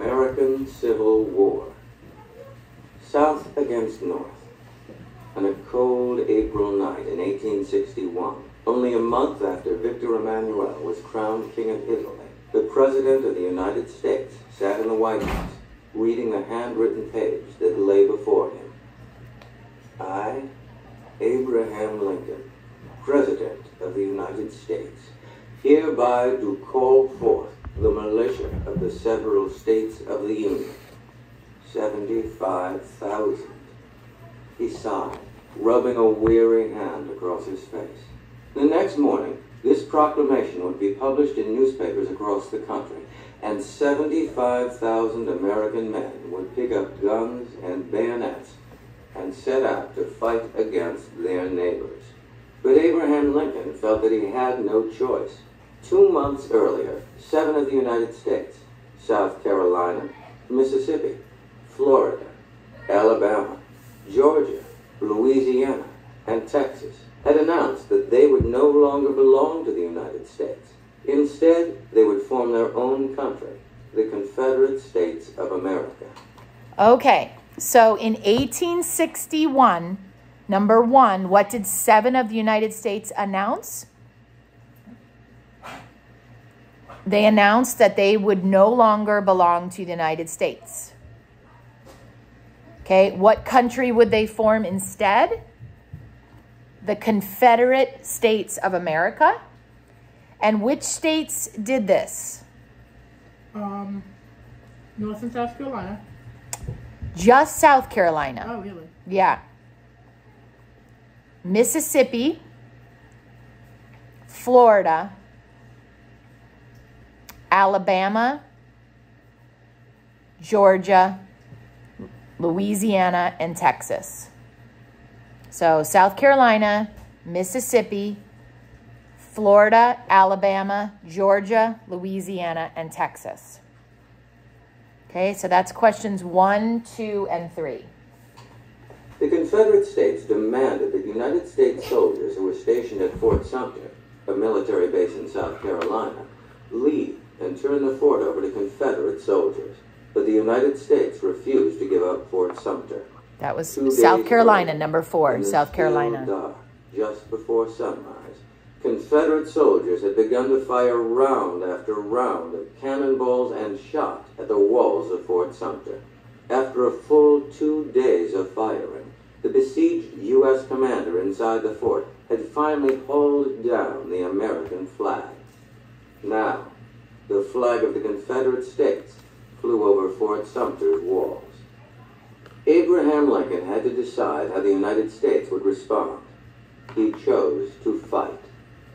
American Civil War. South against North. On a cold April night in 1861, only a month after Victor Emmanuel was crowned King of Italy, the President of the United States sat in the White House reading the handwritten page that lay before him. I, Abraham Lincoln, President of the United States, hereby do call forth the militia the several states of the Union. 75,000. He sighed, rubbing a weary hand across his face. The next morning, this proclamation would be published in newspapers across the country, and 75,000 American men would pick up guns and bayonets and set out to fight against their neighbors. But Abraham Lincoln felt that he had no choice. Two months earlier, seven of the United States, South Carolina, Mississippi, Florida, Alabama, Georgia, Louisiana, and Texas had announced that they would no longer belong to the United States. Instead, they would form their own country, the Confederate States of America. Okay, so in 1861, number one, what did seven of the United States announce? They announced that they would no longer belong to the United States. Okay, what country would they form instead? The Confederate States of America. And which states did this? Um, North and South Carolina. Just South Carolina. Oh, really? Yeah. Mississippi, Florida, Alabama, Georgia, Louisiana, and Texas. So South Carolina, Mississippi, Florida, Alabama, Georgia, Louisiana, and Texas. Okay, so that's questions one, two, and three. The Confederate States demanded that United States soldiers who were stationed at Fort Sumter, a military base in South Carolina, leave and turn the fort over to Confederate soldiers. But the United States refused to give up Fort Sumter. That was Two South Carolina, number four, South Carolina. dark, just before sunrise, Confederate soldiers had begun to fire round after round of cannonballs and shot at the walls of Fort Sumter. After a full two days of firing, the besieged U.S. commander inside the fort had finally hauled down the American flag. Now, flag of the Confederate States flew over Fort Sumter's walls. Abraham Lincoln had to decide how the United States would respond. He chose to fight.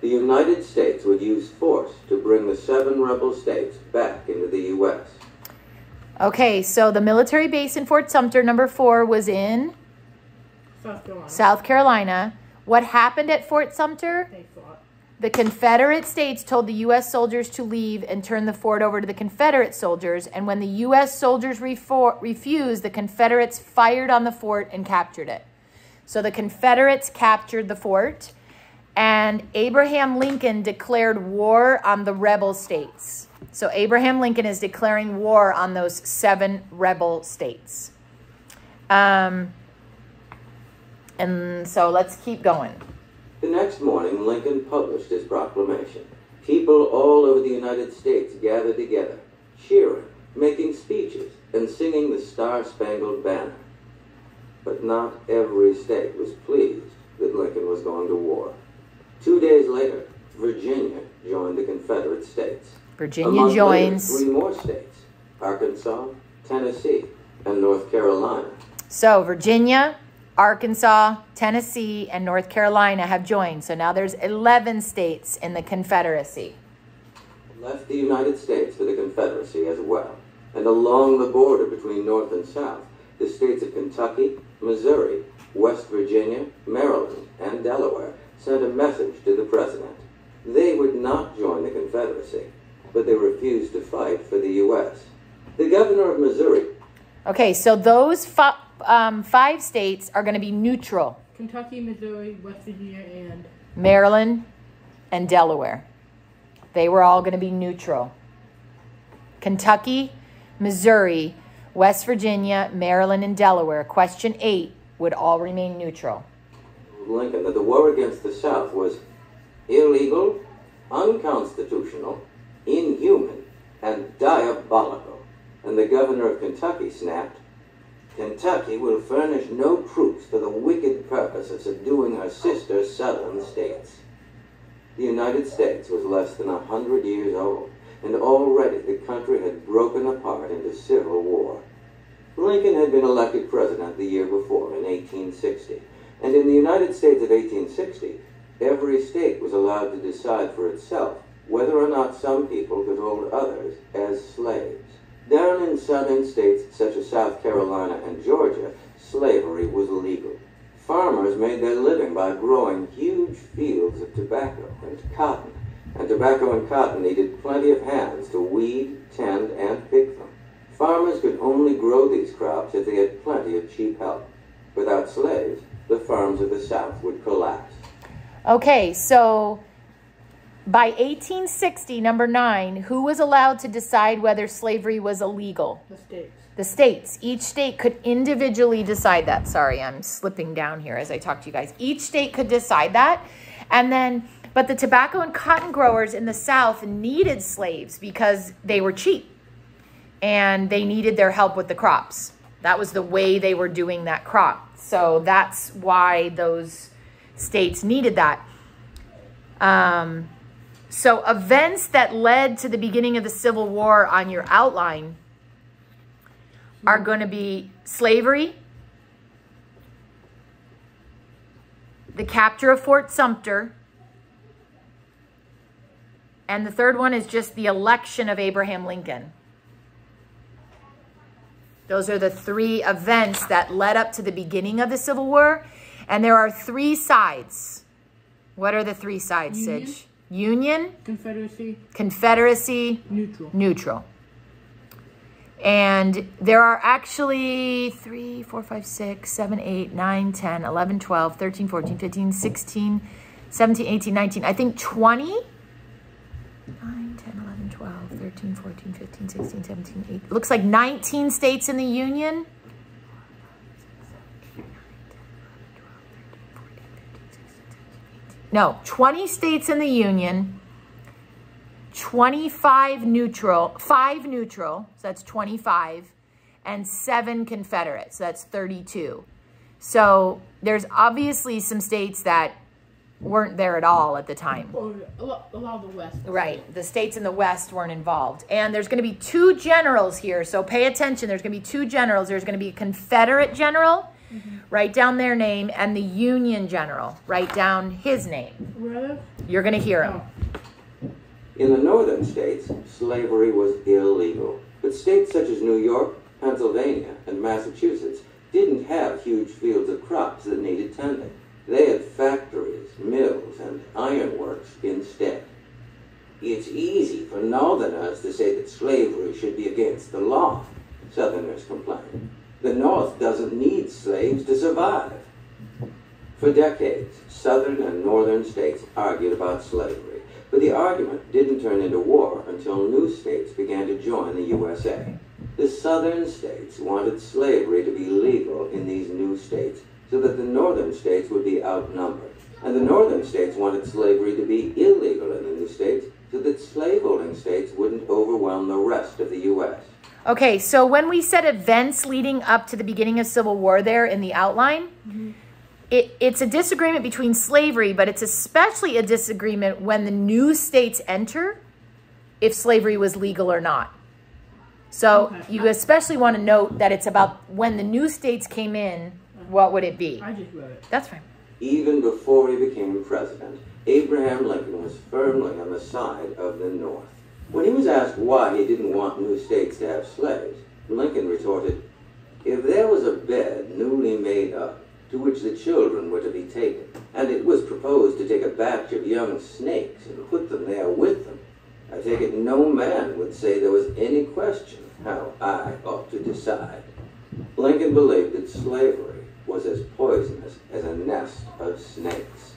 The United States would use force to bring the seven rebel states back into the U.S. Okay, so the military base in Fort Sumter, number four, was in South Carolina. South Carolina. What happened at Fort Sumter? The Confederate States told the U.S. soldiers to leave and turn the fort over to the Confederate soldiers. And when the U.S. soldiers refused, the Confederates fired on the fort and captured it. So the Confederates captured the fort, and Abraham Lincoln declared war on the rebel states. So Abraham Lincoln is declaring war on those seven rebel states. Um, and so let's keep going. The next morning, Lincoln published his proclamation. People all over the United States gathered together, cheering, making speeches, and singing the Star Spangled Banner. But not every state was pleased that Lincoln was going to war. Two days later, Virginia joined the Confederate States. Virginia month later, joins. three more states Arkansas, Tennessee, and North Carolina. So Virginia, Arkansas, Tennessee, and North Carolina have joined. So now there's 11 states in the Confederacy. left the United States for the Confederacy as well. And along the border between North and South, the states of Kentucky, Missouri, West Virginia, Maryland, and Delaware sent a message to the President. They would not join the Confederacy, but they refused to fight for the U.S. The governor of Missouri Okay, so those um, five states are going to be neutral Kentucky, Missouri, West Virginia, and Maryland and Delaware. They were all going to be neutral. Kentucky, Missouri, West Virginia, Maryland, and Delaware, question eight, would all remain neutral. Lincoln that the war against the South was illegal, unconstitutional, inhuman, and diabolical. And the governor of Kentucky snapped, Kentucky will furnish no troops for the wicked purpose of subduing her sister southern states. The United States was less than a hundred years old, and already the country had broken apart into civil war. Lincoln had been elected president the year before, in 1860, and in the United States of 1860, every state was allowed to decide for itself whether or not some people could hold others as slaves. Down in southern states such as South Carolina and Georgia, slavery was legal. Farmers made their living by growing huge fields of tobacco and cotton, and tobacco and cotton needed plenty of hands to weed, tend, and pick them. Farmers could only grow these crops if they had plenty of cheap help. Without slaves, the farms of the South would collapse. Okay, so by 1860, number nine, who was allowed to decide whether slavery was illegal? The states. The states. Each state could individually decide that. Sorry, I'm slipping down here as I talk to you guys. Each state could decide that. And then, but the tobacco and cotton growers in the South needed slaves because they were cheap and they needed their help with the crops. That was the way they were doing that crop. So that's why those states needed that. Um, so events that led to the beginning of the Civil War on your outline are going to be slavery, the capture of Fort Sumter, and the third one is just the election of Abraham Lincoln. Those are the three events that led up to the beginning of the Civil War. And there are three sides. What are the three sides, mm-hmm. Union. Sidge? Union, Confederacy. Confederacy, Neutral. neutral. And there are actually 3, 4, 5, 6, 7, 8, 9, 10, 11, 12, 13, 14, 15, 16, 17, 18, 19. I think 20? 9, 10, 11, 12, 13, 14, 15, 16, 17, 18. Looks like 19 states in the Union. No, 20 states in the Union. 25 neutral, 5 neutral, so that's 25, and 7 Confederates, so that's 32. So there's obviously some states that weren't there at all at the time. Or a lot of the West. Right, the states in the West weren't involved. And there's going to be two generals here, so pay attention. There's going to be two generals. There's going to be a Confederate general, Mm-hmm. write down their name, and the Union general, write down his name. Where? You're going to hear him. Oh. In the northern states, slavery was illegal, but states such as New York, Pennsylvania, and Massachusetts didn't have huge fields of crops that needed tending. They had factories, mills, and ironworks instead. It's easy for Northerners to say that slavery should be against the law, Southerners complained. The North doesn't need slaves to survive. For decades, Southern and Northern states argued about slavery, but the argument didn't turn into war until new states began to join the USA. The Southern states wanted slavery to be legal in these new states so that the Northern states would be outnumbered. And the Northern states wanted slavery to be illegal in the new states so that slaveholding states wouldn't overwhelm the rest of the U.S. Okay, so when we said events leading up to the beginning of Civil War there in the outline, it, it's a disagreement between slavery, but it's especially a disagreement when the new states enter if slavery was legal or not. So Okay. you especially want to note that it's about when the new states came in, what would it be? I just read it. That's fine. Even before he became president, Abraham Lincoln was firmly on the side of the North. When he was asked why he didn't want new states to have slaves, Lincoln retorted, If there was a bed newly made up to which the children were to be taken, and it was proposed to take a batch of young snakes and put them there with them, I take it no man would say there was any question how I ought to decide. Lincoln believed that slavery was as poisonous as a nest of snakes.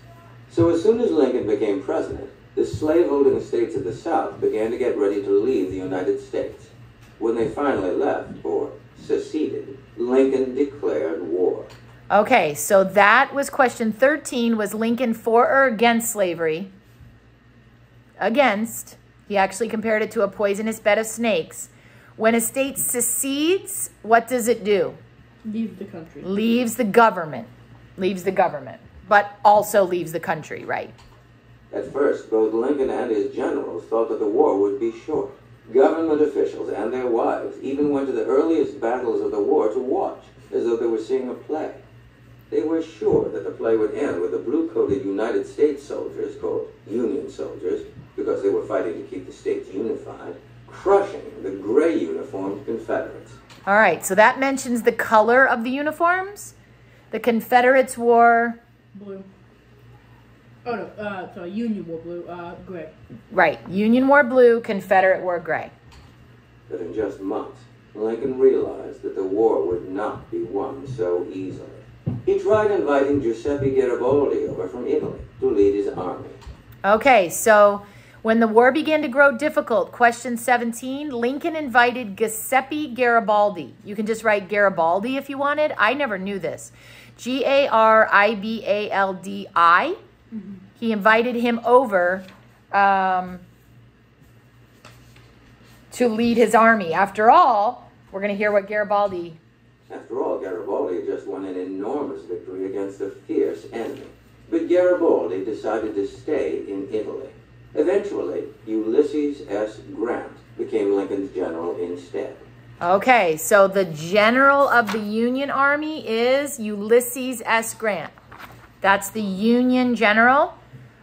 So as soon as Lincoln became president, slaveholding states of the South began to get ready to leave the United States. When they finally left, or seceded, Lincoln declared war. Okay, so that was question 13. Was Lincoln for or against slavery? Against. He actually compared it to a poisonous bed of snakes. When a state secedes, what does it do? Leave the country. Leaves the government. Leaves the government, but also leaves the country, right? At first, both Lincoln and his generals thought that the war would be short. Government officials and their wives even went to the earliest battles of the war to watch, as though they were seeing a play. They were sure that the play would end with the blue-coated United States soldiers, called Union soldiers, because they were fighting to keep the states unified, crushing the gray uniformed Confederates. All right, so that mentions the color of the uniforms. The Confederates wore, Blue. Oh no, uh, sorry, Union wore blue, uh, gray. right, Union wore blue, Confederate wore gray. But in just months, Lincoln realized that the war would not be won so easily. He tried inviting Giuseppe Garibaldi over from Italy to lead his army. Okay, so when the war began to grow difficult, question 17, Lincoln invited Giuseppe Garibaldi. You can just write Garibaldi if you wanted. I never knew this. G A R I B A L D I. He invited him over um, to lead his army. After all, we're going to hear what Garibaldi. After all, Garibaldi just won an enormous victory against a fierce enemy. But Garibaldi decided to stay in Italy. Eventually, Ulysses S. Grant became Lincoln's general instead. Okay, so the general of the Union Army is Ulysses S. Grant. That's the Union general,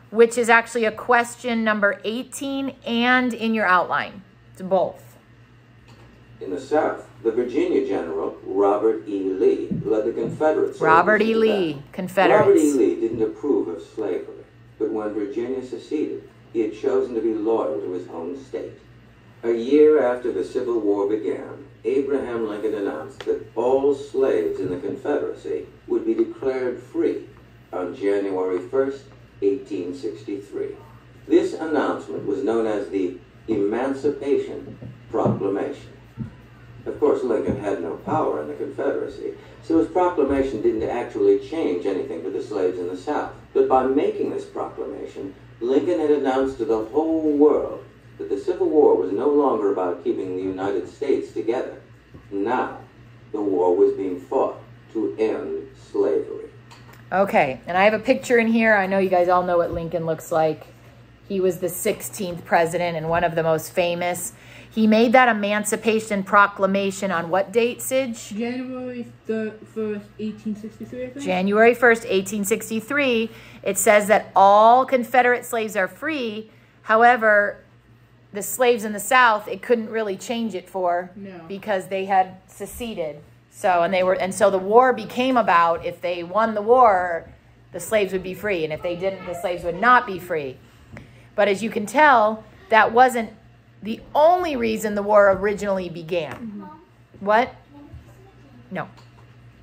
which is actually a question number 18 and in your outline. It's both. In the South, the Virginia general, Robert E. Lee, led the Confederates. Robert E. Lee, Confederates. Robert E. Lee didn't approve of slavery, but when Virginia seceded, he had chosen to be loyal to his home state. A year after the Civil War began, Abraham Lincoln announced that all slaves in the Confederacy would be declared free on January 1st, 1863. This announcement was known as the Emancipation Proclamation. Of course, Lincoln had no power in the Confederacy, so his proclamation didn't actually change anything for the slaves in the South. But by making this proclamation, Lincoln had announced to the whole world that the Civil War was no longer about keeping the United States together. Now, the war was being fought to end slavery. Okay, and I have a picture in here. I know you guys all know what Lincoln looks like. He was the 16th president and one of the most famous. He made that Emancipation Proclamation on what date, Sidge? January the first, eighteen sixty-three. I think. January 1st, 1863, it says that all Confederate slaves are free. However, the slaves in the South, it couldn't really change it for No. because they had seceded. So, and they were, and so the war became about if they won the war, the slaves would be free. And if they didn't, the slaves would not be free. But as you can tell, that wasn't the only reason the war originally began. Mm-hmm. What? No.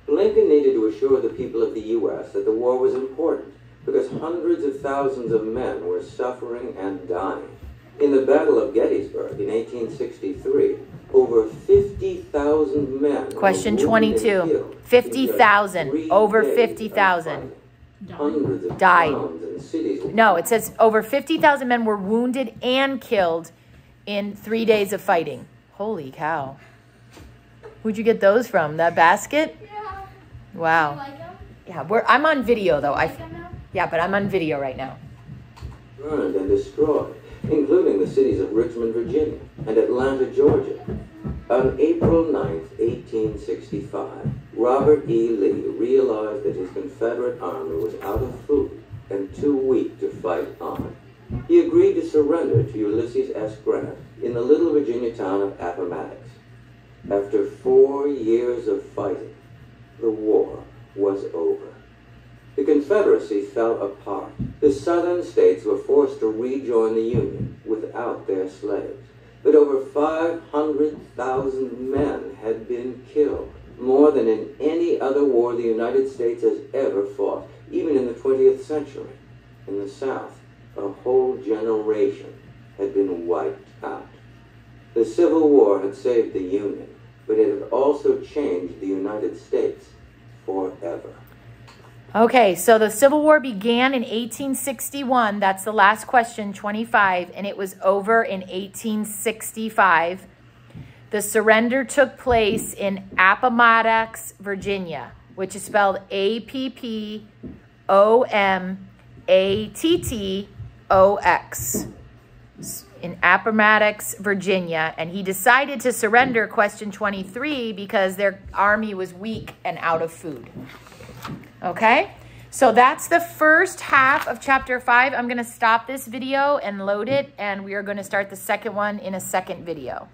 Lincoln needed to assure the people of the U.S. that the war was important because hundreds of thousands of men were suffering and dying. In the Battle of Gettysburg in 1863, over 50,000 men. Question wounded 22. killed in just 50,000. Over 50,000. fighting. Hundreds of Died. towns and cities. were No, it says over 50,000 men were wounded and killed in three days of fighting. Holy cow. Who'd you get those from? That basket? Yeah. Wow. You like them? Yeah, we're, I'm on video though. Like I, them now? yeah, but I'm on video right now. burned and destroyed, including the cities of Richmond, Virginia, and Atlanta, Georgia. On April 9, 1865, Robert E. Lee realized that his Confederate army was out of food and too weak to fight on. He agreed to surrender to Ulysses S. Grant in the little Virginia town of Appomattox. After four years of fighting, the war was over. The Confederacy fell apart. The southern states were forced to rejoin the Union without their slaves. But over 500,000 men had been killed, more than in any other war the United States has ever fought, even in the 20th century. In the South, a whole generation had been wiped out. The Civil War had saved the Union, but it had also changed the United States forever. Okay, so the Civil War began in 1861. That's the last question, 25, and it was over in 1865. The surrender took place in Appomattox, Virginia, which is spelled A P P O M A T T O X in Appomattox, Virginia, and he decided to surrender question 23 because their army was weak and out of food. Okay? So that's the first half of chapter 5. I'm to stop this video and load it, and we are to start the second one in a second video.